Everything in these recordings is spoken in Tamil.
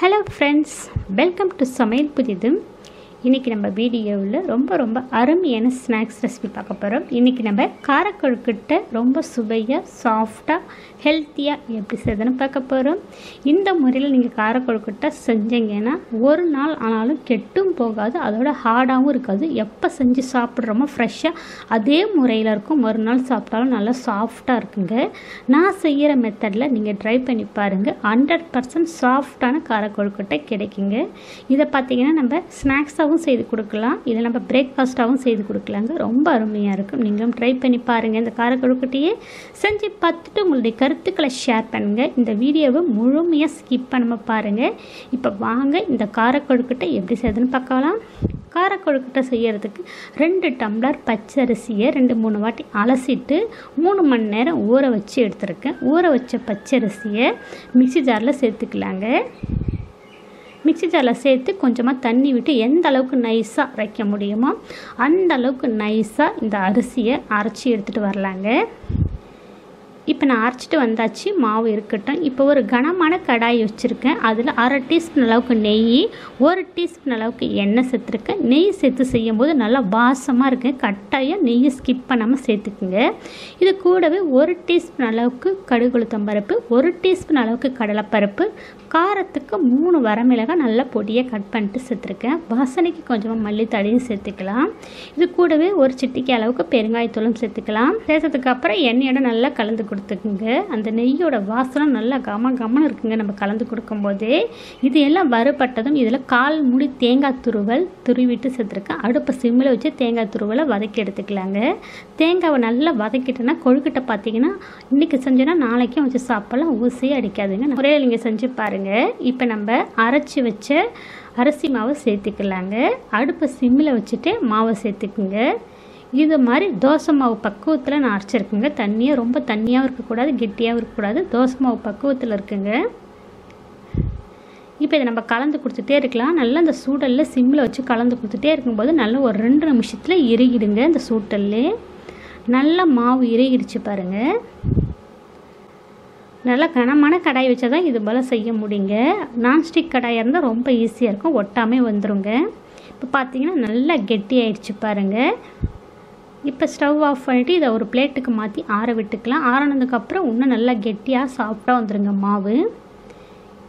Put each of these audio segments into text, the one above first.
ஹலோ ஃப்ரெண்ட்ஸ் வெல்கம் டு சமையல் புதிதும் இன்றைக்கி நம்ம வீடியோவில் ரொம்ப ரொம்ப அருமையான ஸ்நாக்ஸ் ரெசிபி பார்க்க போகிறோம் இன்றைக்கி நம்ம காரக்கொழுக்கிட்ட ரொம்ப சுவையாக சாஃப்டாக ஹெல்த்தியாக எப்படி செய்யுதுன்னு பார்க்க போகிறோம் இந்த முறையில் நீங்கள் காரக்கொழுக்கிட்ட செஞ்சீங்கன்னா ஒரு நாள் ஆனாலும் கெட்டும் போகாது அதோட ஹார்டாகவும் இருக்காது. எப்போ செஞ்சு சாப்பிட்றோமோ ஃப்ரெஷ்ஷாக அதே முறையில் இருக்கும். ஒரு நாள் சாப்பிட்டாலும் நல்லா சாஃப்டாக இருக்குங்க. நான் செய்கிற மெத்தடில் நீங்கள் ட்ரை பண்ணி பாருங்கள் ஹண்ட்ரட் பர்சன்ட் சாஃப்டான காரக்கொழுக்கிட்ட கிடைக்குங்க. இதை பார்த்தீங்கன்னா நம்ம ஸ்நாக்ஸாகவும் செய்து கொடுக்கலாம். இதை நம்ம பிரேக்ஃபாஸ்ட்டாகவும் செய்து கொடுக்கலாங்க. ரொம்ப அருமையாக இருக்கும். நீங்களும் ட்ரை பண்ணி பாருங்கள் இந்த காரக்கொழுக்கட்டையே செஞ்சு பார்த்துட்டு உங்களுடைய கருத்துக்களை ஷேர் பண்ணுங்கள் இந்த வீடியோவை முழுமையாக ஸ்கிப் பண்ணாமல் பாருங்கள் இப்போ வாங்க இந்த காரக்கொழுக்கட்டை எப்படி செய்யுதுன்னு பார்க்கலாம். காரக்கொழுக்கட்டை செய்கிறதுக்கு ரெண்டு டம்ளர் பச்சரிசியை ரெண்டு மூணு வாட்டி அலசிட்டு மூணு மணி நேரம் ஊற வச்சு எடுத்துருக்கேன். ஊற வச்ச பச்சரிசியை மிக்சி ஜாரில் சேர்த்துக்கலாங்க. மிக்சி ஜாரில் சேர்த்து கொஞ்சமாக தண்ணி விட்டு எந்த அளவுக்கு நைஸாக அரைக்க முடியுமோ அந்த அளவுக்கு நைஸாக இந்த அரிசியை அரைச்சி எடுத்துகிட்டு வரலாங்க. இப்போ நான் அரைச்சிட்டு வந்தாச்சு மாவு இருக்கட்டும். இப்போ ஒரு கனமான கடாய் வச்சுருக்கேன். அதில் அரை டீஸ்பூன் அளவுக்கு நெய் ஒரு டீஸ்பூன் அளவுக்கு எண்ணெய் சேர்த்துருக்கேன். நெய் சேர்த்து செய்யும்போது நல்லா வாசமாக இருக்கு. கட்டாயம் நெய்யை ஸ்கிப் பண்ணாமல் சேர்த்துக்குங்க. இது கூடவே ஒரு டீஸ்பூன் அளவுக்கு கடுகுளுத்தம் பருப்பு ஒரு டீஸ்பூன் அளவுக்கு கடலைப்பருப்பு காரத்துக்கு மூணு வரமிளகாய் நல்லா பொடியை கட் பண்ணிட்டு சேர்த்துருக்கேன். வாசனைக்கு கொஞ்சமாக மல்லித்தடையும் சேர்த்துக்கலாம். இது கூடவே ஒரு சிட்டிக்கு அளவுக்கு பெருங்காயத்தூளும் சேர்த்துக்கலாம். சேர்த்ததுக்கு அப்புறம் எண்ணெயோட நல்லா கலந்து கொடுத்துக்குங்க. அந்த நெய்யோட வாசனை நல்லா கம கமன்னு இருக்குங்க நம்ம கலந்து கொடுக்கும்போதே. இது எல்லாம் வறுபட்டதும் இதில் கால் முடி தேங்காய் துருவல் துருவிட்டு சேர்த்துருக்கேன் அடுப்பை சிம்மில் வச்சு தேங்காய் துருவலை வதக்கி எடுத்துக்கலாங்க. தேங்காவை நல்லா வதக்கிட்டோன்னா கொழுக்கிட்ட பார்த்தீங்கன்னா இன்றைக்கி செஞ்சோன்னா நாளைக்கும் வச்சு சாப்பிடலாம். ஊசியே அடிக்காதுங்க. முறையில் நீங்கள் செஞ்சு பாருங்கள் இப்போ நம்ம அரைச்சி வச்ச அரிசி மாவை சேர்த்துக்கலாங்க. அடுப்பை சிம்மில் வச்சுட்டு மாவை சேர்த்துக்குங்க. இது மாதிரி தோசை மாவு பக்குவத்தில் நான் அரைச்சிருக்குங்க. தண்ணியாக ரொம்ப தண்ணியாகவும் இருக்கக்கூடாது கெட்டியாகவும் இருக்கக்கூடாது. தோசை மாவு பக்குவத்தில் இருக்குங்க. இப்போ இதை நம்ம கலந்து கொடுத்துட்டே இருக்கலாம். நல்லா அந்த சூடலில் சிம்மில் வச்சு கலந்து கொடுத்துட்டே இருக்கும்போது நல்லா ஒரு ரெண்டு நிமிஷத்தில் இறுகிடுங்க இந்த சூட்டல்லே நல்லா மாவு இறுகிடுச்சு பாருங்கள் நல்லா கனமான கடாய் வச்சா தான் இது போல் செய்ய முடியுங்க. நான்ஸ்டிக் கடாயாக இருந்தால் ரொம்ப ஈஸியாக இருக்கும். ஒட்டாமே வந்துடுங்க இப்போ பார்த்தீங்கன்னா நல்லா கெட்டி ஆயிடுச்சு பாருங்கள் இப்போ ஸ்டவ் ஆஃப் பண்ணிவிட்டு இதை ஒரு பிளேட்டுக்கு மாற்றி ஆற விட்டுக்கலாம். ஆறினதுக்கப்புறம் இன்னும் நல்லா கெட்டியாக சாஃப்டாக வந்துடுங்க மாவு.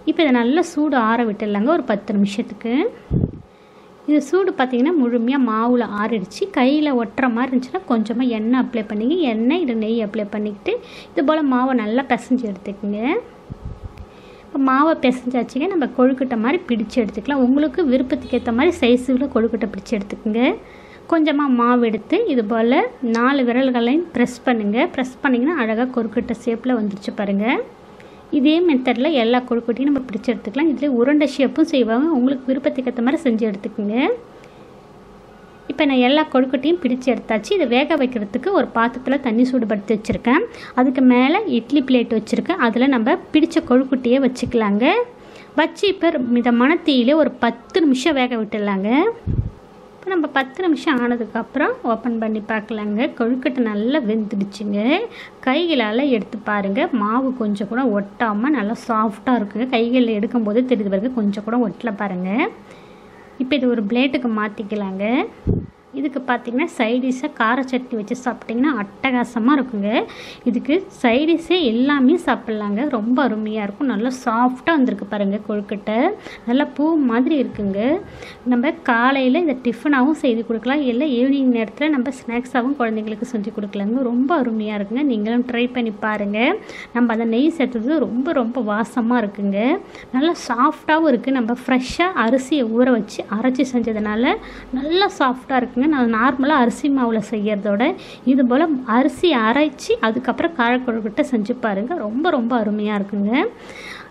இப்போ இதை நல்லா சூடு ஆற விட்டுடலாங்க ஒரு பத்து நிமிஷத்துக்கு. இது சூடு பார்த்திங்கன்னா முழுமையாக மாவில் ஆறிடுச்சு. கையில் ஒட்டுற மாதிரி இருந்துச்சுன்னா கொஞ்சமாக எண்ணெய் அப்ளை பண்ணிங்க. எண்ணெய் இல்லை நெய் அப்ளை பண்ணிக்கிட்டு இது போல் மாவை நல்லா பிசைஞ்சு எடுத்துக்கோங்க. இப்போ மாவை பிசைஞ்சாச்சுங்க நம்ம கொழுக்கட்டை மாதிரி பிடிச்சு எடுத்துக்கலாம். உங்களுக்கு விருப்பத்துக்கு ஏற்ற மாதிரி சைஸுகளை கொழுக்கட்டை பிடிச்சி எடுத்துக்கோங்க. கொஞ்சமாக மாவு எடுத்து இது போல் நாலு விரல்களையும் ப்ரெஸ் பண்ணுங்கள் ப்ரெஸ் பண்ணிங்கன்னா அழகாக கொழுக்கட்டை ஷேப்பில் வந்துருச்சு பாருங்கள் இதே மெத்தடில் எல்லா கொழுக்கட்டையும் நம்ம பிடிச்சி எடுத்துக்கலாம். இதில் உருண்டை ஷேப்பும் செய்வாங்க. உங்களுக்கு விருப்பத்துக்கு ஏற்ற மாதிரி செஞ்சு எடுத்துக்கோங்க. இப்போ நான் எல்லா கொழுக்கட்டையும் பிடிச்சி எடுத்தாச்சு. இதை வேக வைக்கிறதுக்கு ஒரு பாத்திரத்தில் தண்ணி சூடுபடுத்தி வச்சுருக்கேன். அதுக்கு மேலே இட்லி பிளேட் வச்சுருக்கேன். அதில் நம்ம பிடிச்ச கொழுக்கட்டையே வச்சுக்கலாங்க. வச்சு இப்போ மிதமான தீயிலே ஒரு பத்து நிமிஷம் வேக விட்டுடலாங்க. இப்போ நம்ம பத்து நிமிஷம் ஆனதுக்கப்புறம் ஓப்பன் பண்ணி பார்க்கலாங்க. கொழுக்கட்டை நல்லா வெந்துடுச்சுங்க. கைகளால் எடுத்து பாருங்கள் மாவு கொஞ்சம் கூட ஒட்டாமல் நல்லா சாஃப்டாக இருக்குங்க. கைகளில் எடுக்கும்போது தெரியுது பிறகு கொஞ்சம் கூட ஒட்டலை பாருங்கள் இப்போ இது ஒரு பிளேட்டுக்கு மாற்றிக்கலாங்க இதுக்கு பார்த்திங்கன்னா சைடிஷாக கார சட்னி வச்சு சாப்பிட்டிங்கன்னா அட்டகாசமாக இருக்குங்க. இதுக்கு சைடிஷே எல்லாமே சாப்பிட்லாங்க. ரொம்ப அருமையாக இருக்கும். நல்லா சாஃப்டாக வந்திருக்கு பாருங்கள் கொழுக்கட்டை. நல்லா பூ மாதிரி இருக்குங்க. நம்ம காலையில் இதை டிஃபனாகவும் செய்து கொடுக்கலாம். இல்லை ஈவினிங் நேரத்தில் நம்ம ஸ்நாக்ஸாகவும் குழந்தைங்களுக்கு செஞ்சு கொடுக்கலாங்க. ரொம்ப அருமையாக இருக்குங்க. நீங்களும் ட்ரை பண்ணி பாருங்கள் நம்ம அந்த நெய் சேர்த்தது ரொம்ப ரொம்ப வாசமாக இருக்குங்க. நல்லா சாஃப்டாகவும் இருக்குது நம்ம ஃப்ரெஷ்ஷாக அரிசியை ஊற வச்சு அரைச்சி செஞ்சதுனால நல்லா சாஃப்டாக இருக்குங்க. இருக்குங்க நான் நார்மலாக அரிசி மாவில் செய்கிறதோட இது போல் அரிசி அரைச்சி அதுக்கப்புறம் காரக்குழக்கிட்ட செஞ்சு பாருங்கள் ரொம்ப ரொம்ப அருமையாக இருக்குங்க.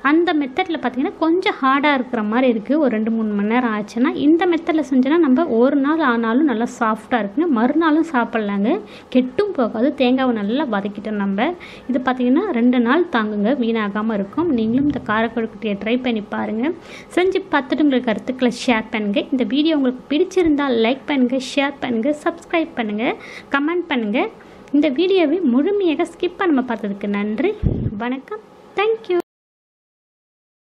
அந்த மெத்தடில் பார்த்திங்கன்னா கொஞ்சம் ஹார்டாக இருக்கிற மாதிரி இருக்குது ஒரு ரெண்டு மூணு மணி நேரம் ஆச்சுன்னா இந்த மெத்தடில் செஞ்சோன்னா நம்ம ஒரு நாள் ஆனாலும் நல்லா சாஃப்டாக இருக்குங்க. மறுநாளும் சாப்பிட்லாங்க. கெட்டும் போகாது. தேங்காவை நல்லா வதக்கிட்டோம் நம்ம. இது பார்த்திங்கன்னா ரெண்டு நாள் தாங்குங்க. வீணாகாமல் இருக்கும். நீங்களும் இந்த காரக்குழக்கட்டையை ட்ரை பண்ணி பாருங்கள் செஞ்சு பார்த்துட்டு உங்களுக்கு கருத்துக்களை ஷேர் பண்ணுங்கள் இந்த வீடியோ உங்களுக்கு பிடிச்சிருந்தால் லைக் பண்ணுங்கள் ஷேர் பண்ணுங்கள் சப்ஸ்கிரைப் பண்ணுங்கள் கமெண்ட் பண்ணுங்கள் இந்த வீடியோவை முழுமையாக ஸ்கிப் பண்ணாமல் பார்த்ததுக்கு நன்றி. வணக்கம். தேங்க்யூ